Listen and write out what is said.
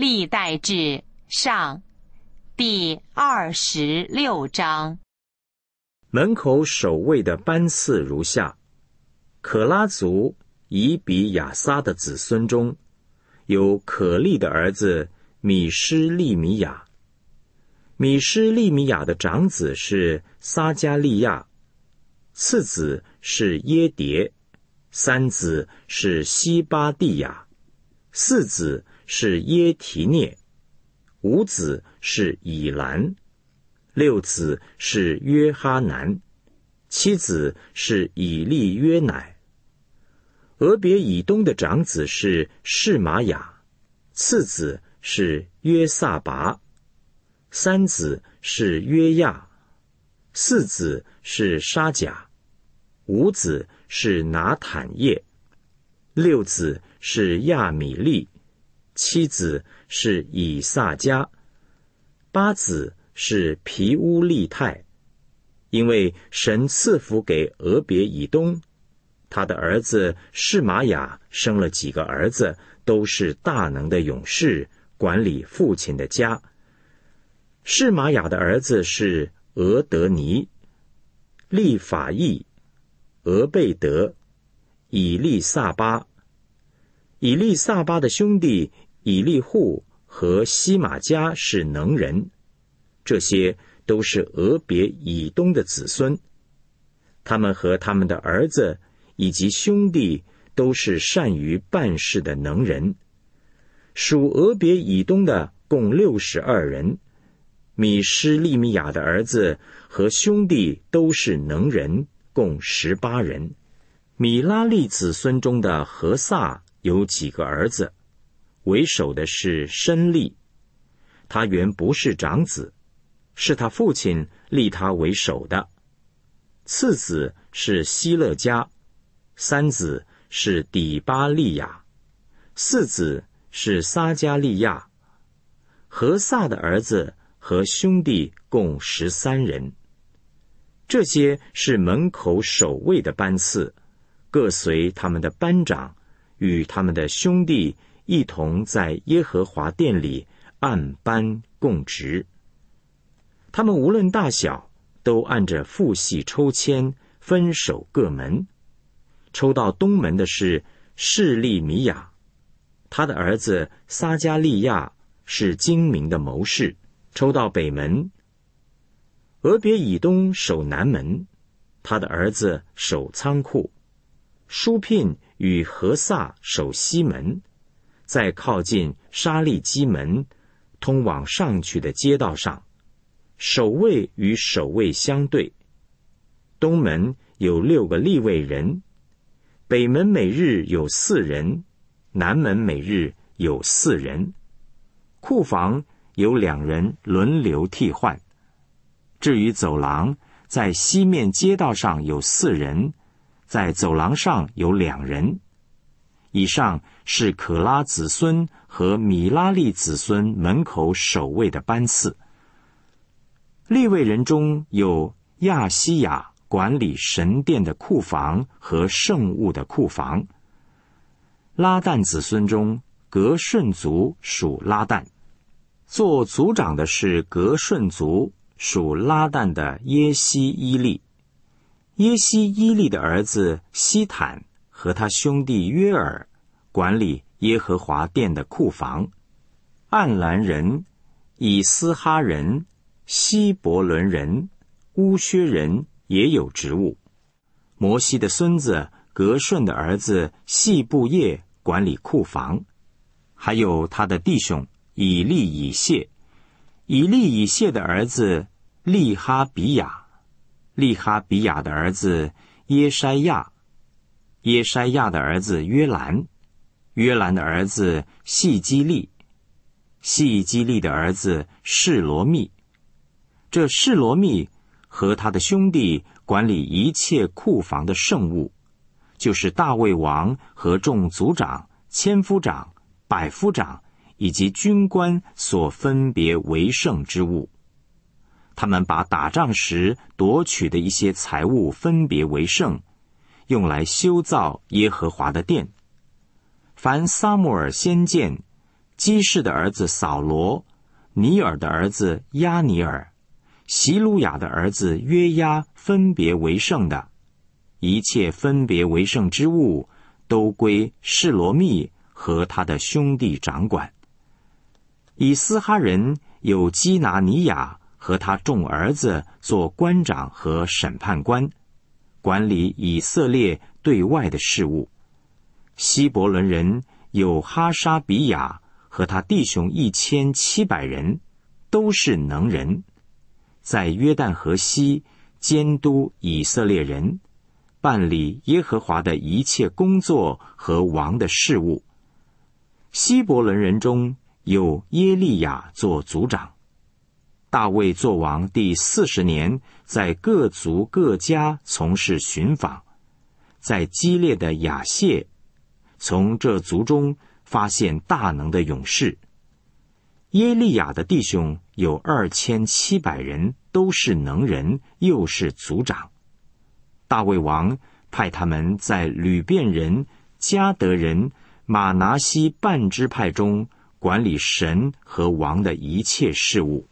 历代志上第二十六章。门口守卫的班次如下：可拉族以比亚撒的子孙中，有可利的儿子米施利米亚。米施利米亚的长子是撒加利亚，次子是耶迭，三子是西巴蒂亚，四子是耶提涅，五子是以兰。六子是约哈南，七子是以利约乃。俄别以东的长子是士玛雅，次子是约萨拔，三子是约亚，四子是沙甲，五子是拿坦叶，六子是亚米利，七子是以萨迦，八子。是皮乌利泰，因为神赐福给俄别以东，他的儿子士玛雅生了几个儿子，都是大能的勇士，管理父亲的家。士玛雅的儿子是俄德尼、利法义、俄贝德、以利萨巴。以利萨巴的兄弟以利户和西马加是能人。这些都是俄别以东的子孙，他们和他们的儿子以及兄弟都是善于办事的能人。属俄别以东的共六十二人，米施利米亚的儿子和兄弟都是能人，共十八人。米拉利子孙中的何萨有几个儿子？为首的是申利，他原不是长子。是他父亲立他为首的，次子是希勒家，三子是底巴利亚，四子是撒加利亚。何萨的儿子和兄弟共十三人。这些是门口守卫的班次，各随他们的班长，与他们的兄弟一同在耶和华殿里按班供职。他们无论大小，都按着父系抽签，分守各门。抽到东门的是势利米亚，他的儿子撒加利亚是精明的谋士。抽到北门，俄别以东守南门，他的儿子守仓库。舒聘与何萨守西门，在靠近沙利基门通往上去的街道上。守卫与守卫相对，东门有六个立位人，北门每日有四人，南门每日有四人，库房有两人轮流替换。至于走廊，在西面街道上有四人，在走廊上有两人。以上是可拉子孙和米拉利子孙门口守卫的班次。立位人中有亚西亚管理神殿的库房和圣物的库房。拉旦子孙中，格顺族属拉旦，做族长的是格顺族属拉旦的耶西伊利。耶西伊利的儿子西坦和他兄弟约尔管理耶和华殿的库房。暗兰人、以斯哈人。希伯伦人、乌薛人也有职务。摩西的孙子格顺的儿子细布叶管理库房，还有他的弟兄以利以谢。以利以谢的儿子利哈比亚，利哈比亚的儿子耶筛亚，耶筛亚的儿子约兰，约兰的儿子细基利，细基利的儿子示罗密。这示罗密和他的兄弟管理一切库房的圣物，就是大卫王和众族长、千夫长、百夫长以及军官所分别为圣之物。他们把打仗时夺取的一些财物分别为圣，用来修造耶和华的殿。凡撒母耳先见基士的儿子扫罗，尼尔的儿子亚尼尔，席鲁雅的儿子约押分别为圣的，一切分别为圣之物，都归示罗密和他的兄弟掌管。以斯哈人有基拿尼亚和他众儿子做官长和审判官，管理以色列对外的事务。希伯伦人有哈沙比亚。和他弟兄一千七百人，都是能人，在约旦河西监督以色列人，办理耶和华的一切工作和王的事务。希伯伦人中有耶利亚做族长。大卫做王第四十年，在各族各家从事寻访，在激烈的雅谢，从这族中。发现大能的勇士耶利亚的弟兄有二千七百人，都是能人，又是族长。大卫王派他们在吕遍人、加德人、马拿西半支派中管理神和王的一切事务。